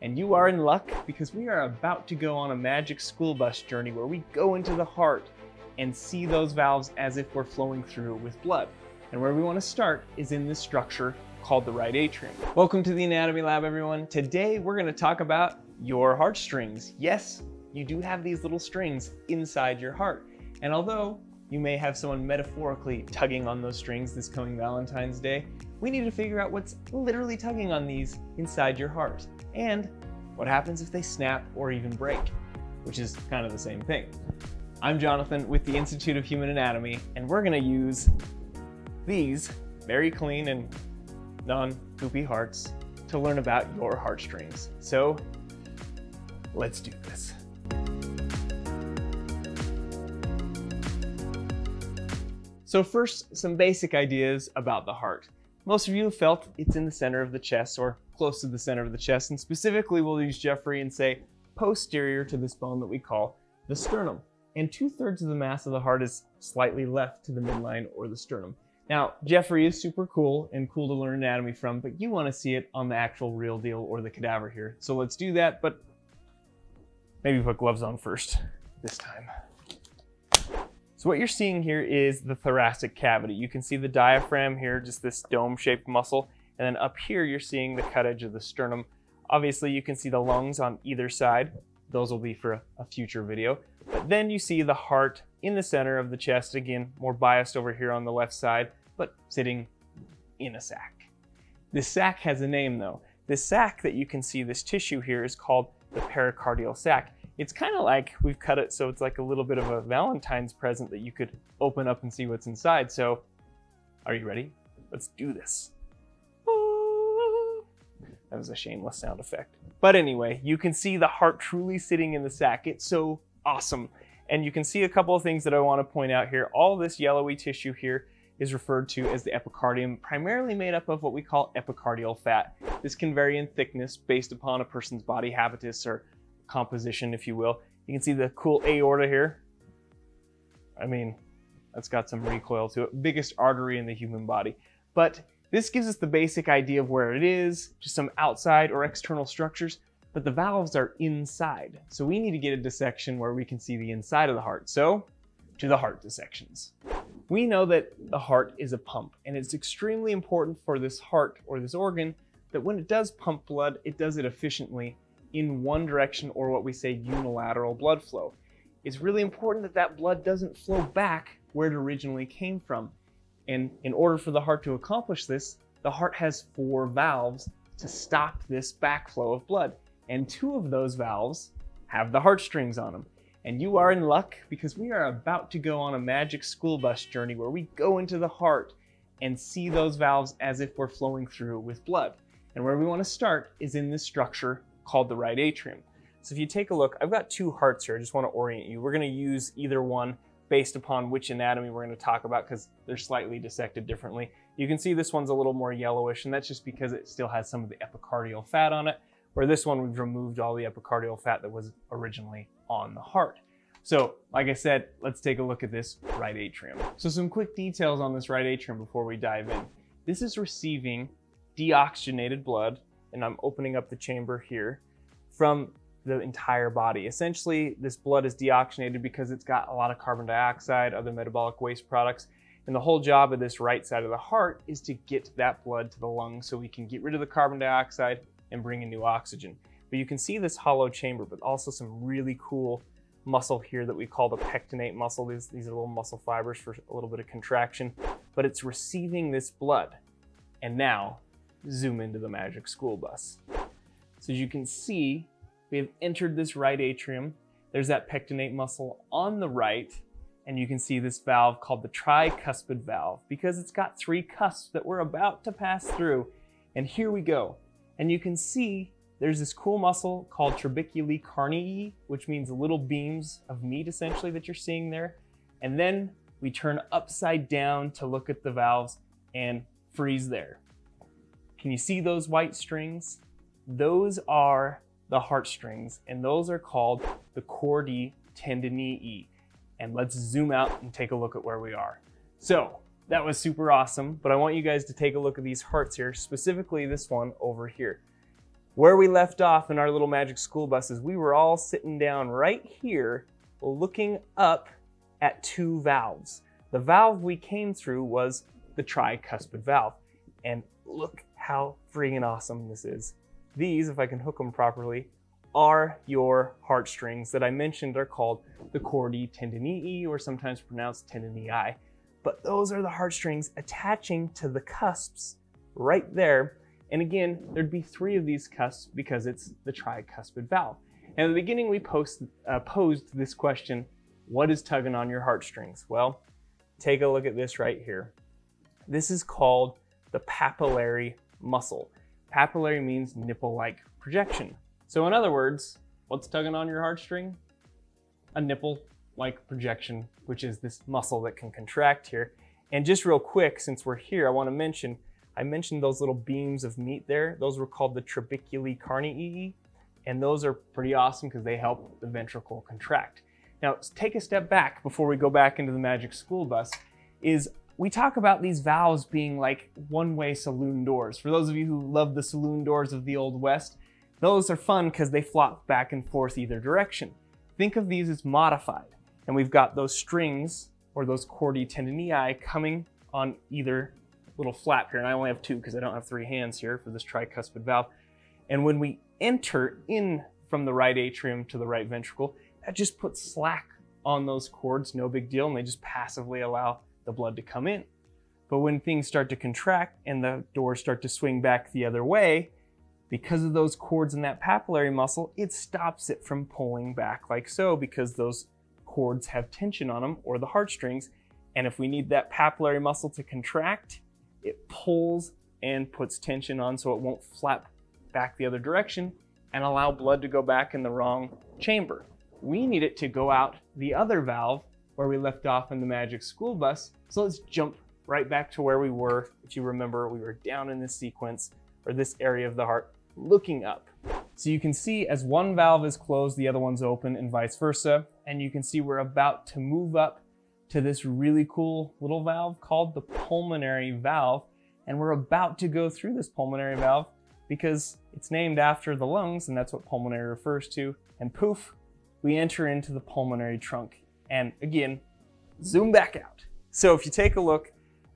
And you are in luck because we are about to go on a magic school bus journey where we go into the heart and see those valves as if we're flowing through with blood. And where we want to start is in this structure called the right atrium. Welcome to the Anatomy Lab, everyone. Today we're going to talk about your heartstrings. Yes, you do have these little strings inside your heart. And although you may have someone metaphorically tugging on those strings this coming Valentine's Day, we need to figure out what's literally tugging on these inside your heart and what happens if they snap or even break, which is kind of the same thing. I'm Jonathan with the Institute of Human Anatomy, and we're gonna use these very clean and non-poopy hearts to learn about your heartstrings. So let's do this. So first, some basic ideas about the heart. Most of you have felt it's in the center of the chest or close to the center of the chest, and specifically we'll use Geoffrey and say posterior to this bone that we call the sternum. And two thirds of the mass of the heart is slightly left to the midline or the sternum. Now, Geoffrey is super cool and cool to learn anatomy from, but you want to see it on the actual real deal or the cadaver here. So let's do that, but maybe put gloves on first this time. So what you're seeing here is the thoracic cavity. You can see the diaphragm here, just this dome-shaped muscle, and then up here you're seeing the cut edge of the sternum. Obviously you can see the lungs on either side. Those will be for a future video. But then you see the heart in the center of the chest, again, more biased over here on the left side, but sitting in a sac. This sac has a name though. This sac that you can see, this tissue here, is called the pericardial sac it's kind of like we've cut it so it's like a little bit of a Valentine's present that you could open up and see what's inside. So are you ready? Let's do this. That was a shameless sound effect. But anyway, you can see the heart truly sitting in the sac. It's so awesome. And you can see a couple of things that I want to point out here. All this yellowy tissue here is referred to as the epicardium, primarily made up of what we call epicardial fat. This can vary in thickness based upon a person's body habitus or composition, if you will. You can see the cool aorta here. I mean, that's got some recoil to it. Biggest artery in the human body. But this gives us the basic idea of where it is, just some outside or external structures, but the valves are inside. So we need to get a dissection where we can see the inside of the heart. So to the heart dissections. We know that the heart is a pump, and it's extremely important for this heart or this organ that when it does pump blood, it does it efficiently in one direction or what we say unilateral blood flow. It's really important that that blood doesn't flow back where it originally came from. And in order for the heart to accomplish this, the heart has four valves to stop this backflow of blood. And two of those valves have the heartstrings on them. And you are in luck because we are about to go on a magic school bus journey where we go into the heart and see those valves as if we're flowing through with blood. And where we want to start is in this structure called the right atrium. So if you take a look, I've got two hearts here. I just want to orient you. We're going to use either one based upon which anatomy we're going to talk about because they're slightly dissected differently. You can see this one's a little more yellowish and that's just because it still has some of the epicardial fat on it, where this one we've removed all the epicardial fat that was originally on the heart. So like I said, let's take a look at this right atrium. So some quick details on this right atrium before we dive in. This is receiving deoxygenated blood and I'm opening up the chamber here, from the entire body. Essentially, this blood is deoxygenated because it's got a lot of carbon dioxide, other metabolic waste products, and the whole job of this right side of the heart is to get that blood to the lungs so we can get rid of the carbon dioxide and bring in new oxygen. But you can see this hollow chamber, but also some really cool muscle here that we call the pectinate muscle. These, these are little muscle fibers for a little bit of contraction, but it's receiving this blood. And now zoom into the magic school bus. So as you can see, we have entered this right atrium. There's that pectinate muscle on the right, and you can see this valve called the tricuspid valve because it's got three cusps that we're about to pass through. And here we go. And you can see there's this cool muscle called trabeculae carneae, which means little beams of meat essentially that you're seeing there. And then we turn upside down to look at the valves and freeze there. Can you see those white strings? Those are the heartstrings, and those are called the chordae tendineae. And let's zoom out and take a look at where we are. So that was super awesome, but I want you guys to take a look at these hearts here, specifically this one over here. Where we left off in our little magic school buses, we were all sitting down right here looking up at two valves. The valve we came through was the tricuspid valve. And look how freaking awesome this is. These, if I can hook them properly, are your heartstrings that I mentioned are called the chordae tendineae or sometimes pronounced tendinii. But those are the heartstrings attaching to the cusps right there. And again, there'd be three of these cusps because it's the tricuspid valve. And at the beginning, we post, uh, posed this question, what is tugging on your heartstrings? Well, take a look at this right here. This is called the papillary muscle. Papillary means nipple-like projection. So in other words, what's tugging on your heartstring? A nipple-like projection, which is this muscle that can contract here. And just real quick, since we're here, I wanna mention, I mentioned those little beams of meat there. Those were called the trabeculae carneae, and those are pretty awesome because they help the ventricle contract. Now, take a step back before we go back into the magic school bus, is we talk about these valves being like one-way saloon doors. For those of you who love the saloon doors of the Old West, those are fun because they flop back and forth either direction. Think of these as modified. And we've got those strings or those chordae tendineae coming on either little flap here. And I only have two because I don't have three hands here for this tricuspid valve. And when we enter in from the right atrium to the right ventricle, that just puts slack on those cords, no big deal, and they just passively allow the blood to come in. But when things start to contract and the doors start to swing back the other way, because of those cords in that papillary muscle, it stops it from pulling back like so because those cords have tension on them or the heartstrings. And if we need that papillary muscle to contract, it pulls and puts tension on so it won't flap back the other direction and allow blood to go back in the wrong chamber. We need it to go out the other valve where we left off in the magic school bus. So let's jump right back to where we were. If you remember, we were down in this sequence or this area of the heart looking up. So you can see as one valve is closed, the other one's open and vice versa. And you can see we're about to move up to this really cool little valve called the pulmonary valve. And we're about to go through this pulmonary valve because it's named after the lungs and that's what pulmonary refers to. And poof, we enter into the pulmonary trunk. And again, zoom back out. So if you take a look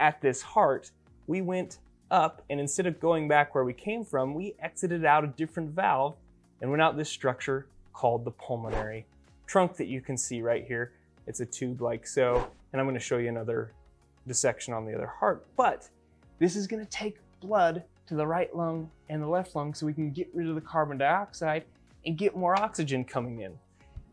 at this heart, we went up and instead of going back where we came from, we exited out a different valve and went out this structure called the pulmonary trunk that you can see right here. It's a tube like so, and I'm gonna show you another dissection on the other heart, but this is gonna take blood to the right lung and the left lung so we can get rid of the carbon dioxide and get more oxygen coming in.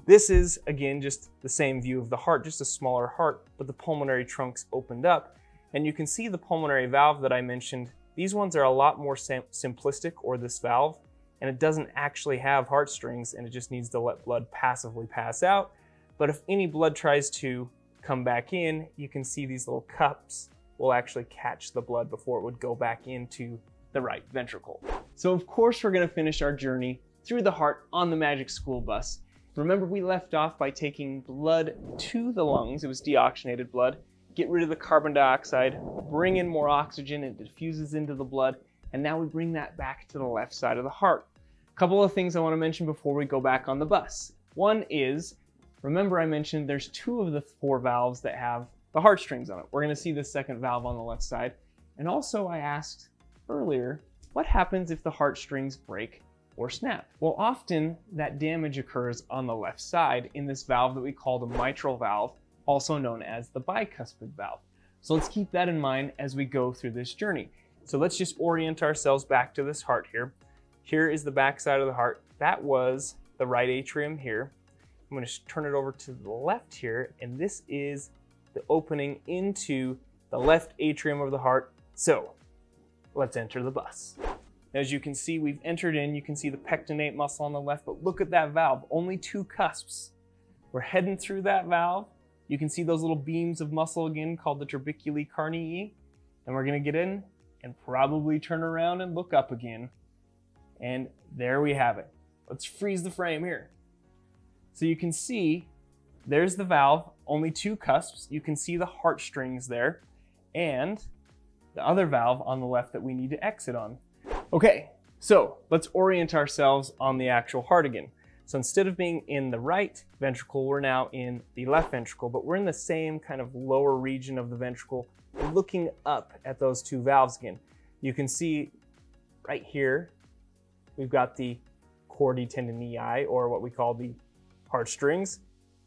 This is, again, just the same view of the heart, just a smaller heart, but the pulmonary trunk's opened up and you can see the pulmonary valve that I mentioned. These ones are a lot more sim simplistic, or this valve, and it doesn't actually have heartstrings and it just needs to let blood passively pass out. But if any blood tries to come back in, you can see these little cups will actually catch the blood before it would go back into the right ventricle. So of course we're gonna finish our journey through the heart on the Magic School Bus. Remember we left off by taking blood to the lungs, it was deoxygenated blood, get rid of the carbon dioxide, bring in more oxygen, it diffuses into the blood, and now we bring that back to the left side of the heart. A couple of things I want to mention before we go back on the bus. One is, remember I mentioned there's two of the four valves that have the heartstrings on it. We're going to see the second valve on the left side. And also I asked earlier, what happens if the heartstrings break or snap? Well, often that damage occurs on the left side in this valve that we call the mitral valve, also known as the bicuspid valve. So let's keep that in mind as we go through this journey. So let's just orient ourselves back to this heart here. Here is the back side of the heart. That was the right atrium here. I'm going to turn it over to the left here, and this is the opening into the left atrium of the heart. So let's enter the bus. As you can see, we've entered in. You can see the pectinate muscle on the left, but look at that valve, only two cusps. We're heading through that valve, you can see those little beams of muscle again called the trabeculae carneae. And we're gonna get in and probably turn around and look up again. And there we have it. Let's freeze the frame here. So you can see there's the valve, only two cusps. You can see the heartstrings there and the other valve on the left that we need to exit on. Okay, So let's orient ourselves on the actual heart again. So instead of being in the right ventricle, we're now in the left ventricle, but we're in the same kind of lower region of the ventricle, looking up at those two valves again. You can see right here, we've got the chordae tendineae, or what we call the heartstrings,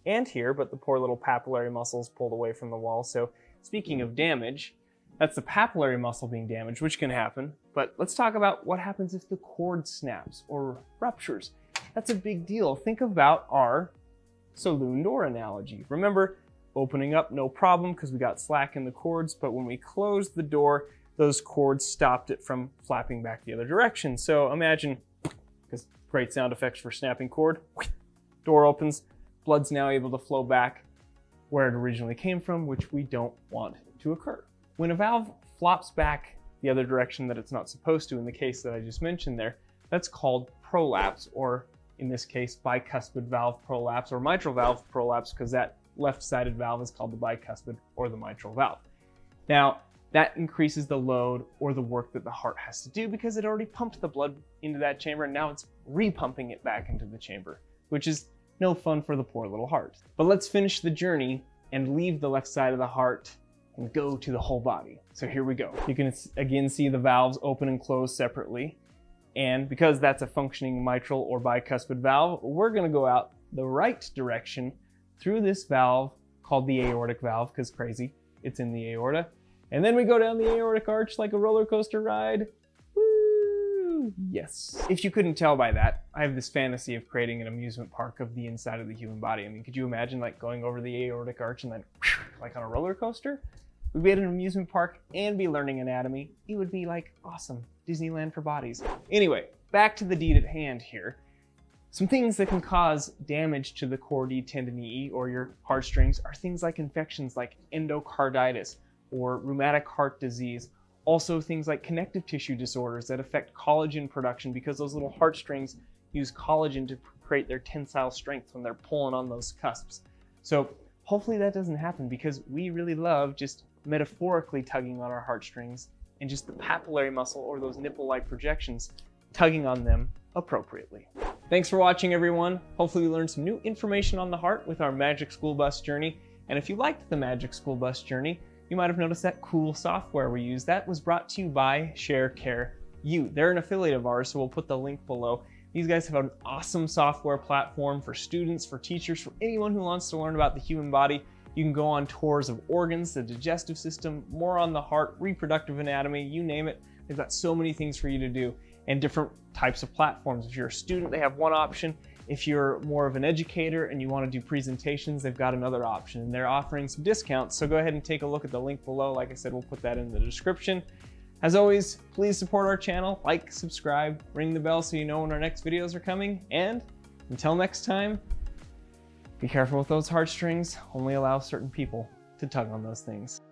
and here, but the poor little papillary muscles pulled away from the wall. So speaking of damage, that's the papillary muscle being damaged, which can happen. But let's talk about what happens if the cord snaps or ruptures. That's a big deal. Think about our saloon door analogy. Remember, opening up, no problem because we got slack in the cords, but when we closed the door, those cords stopped it from flapping back the other direction. So imagine, because great sound effects for snapping cord, door opens, blood's now able to flow back where it originally came from, which we don't want to occur. When a valve flops back the other direction that it's not supposed to, in the case that I just mentioned there, that's called prolapse, or in this case, bicuspid valve prolapse, or mitral valve prolapse, because that left-sided valve is called the bicuspid or the mitral valve. Now, that increases the load or the work that the heart has to do because it already pumped the blood into that chamber and now it's repumping it back into the chamber, which is no fun for the poor little heart. But let's finish the journey and leave the left side of the heart and go to the whole body. So here we go. You can again see the valves open and close separately. And because that's a functioning mitral or bicuspid valve, we're gonna go out the right direction through this valve called the aortic valve, because crazy, it's in the aorta. And then we go down the aortic arch like a roller coaster ride. Yes. If you couldn't tell by that, I have this fantasy of creating an amusement park of the inside of the human body. I mean, could you imagine like going over the aortic arch and then like on a roller coaster? We'd be at an amusement park and be learning anatomy. It would be like awesome. Disneyland for bodies. Anyway, back to the deed at hand here. Some things that can cause damage to the chordae tendineae or your heartstrings are things like infections like endocarditis or rheumatic heart disease. Also things like connective tissue disorders that affect collagen production because those little heartstrings use collagen to create their tensile strength when they're pulling on those cusps. So hopefully that doesn't happen because we really love just metaphorically tugging on our heartstrings and just the papillary muscle or those nipple-like projections tugging on them appropriately. Thanks for watching everyone. Hopefully you learned some new information on the heart with our Magic School Bus journey. And if you liked the Magic School Bus journey, you might have noticed that cool software we use. That was brought to you by Sharecare YOU. They're an affiliate of ours, so we'll put the link below. These guys have an awesome software platform for students, for teachers, for anyone who wants to learn about the human body. You can go on tours of organs, the digestive system, more on the heart, reproductive anatomy, you name it. They've got so many things for you to do and different types of platforms. If you're a student, they have one option. If you're more of an educator and you want to do presentations, they've got another option and they're offering some discounts. So go ahead and take a look at the link below. Like I said, we'll put that in the description. As always, please support our channel, like, subscribe, ring the bell so you know when our next videos are coming. And until next time, be careful with those heartstrings. Only allow certain people to tug on those things.